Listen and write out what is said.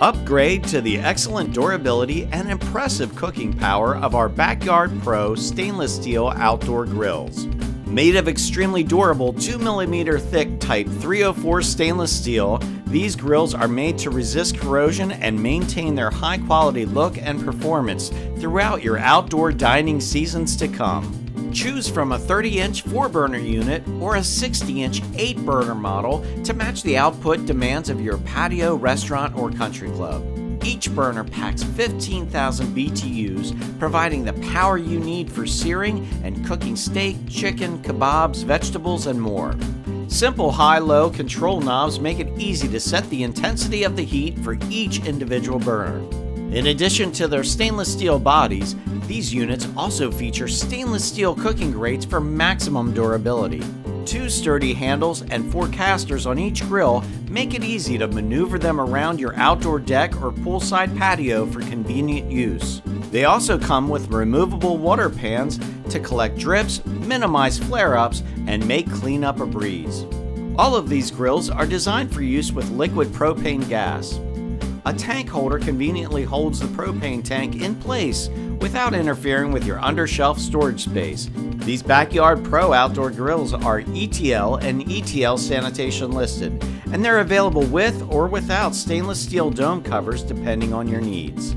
Upgrade to the excellent durability and impressive cooking power of our Backyard Pro stainless steel outdoor grills. Made of extremely durable 2mm thick Type 304 stainless steel, these grills are made to resist corrosion and maintain their high quality look and performance throughout your outdoor dining seasons to come. Choose from a 30 inch 4 burner unit or a 60 inch 8 burner model to match the output demands of your patio, restaurant, or country club. Each burner packs 15,000 BTUs, providing the power you need for searing and cooking steak, chicken, kebabs, vegetables, and more. Simple high low control knobs make it easy to set the intensity of the heat for each individual burner. In addition to their stainless steel bodies, these units also feature stainless steel cooking grates for maximum durability. Two sturdy handles and four casters on each grill make it easy to maneuver them around your outdoor deck or poolside patio for convenient use. They also come with removable water pans to collect drips, minimize flare ups, and make cleanup a breeze. All of these grills are designed for use with liquid propane gas. A tank holder conveniently holds the propane tank in place without interfering with your undershelf storage space. These Backyard Pro outdoor grills are ETL and ETL sanitation listed, and they're available with or without stainless steel dome covers depending on your needs.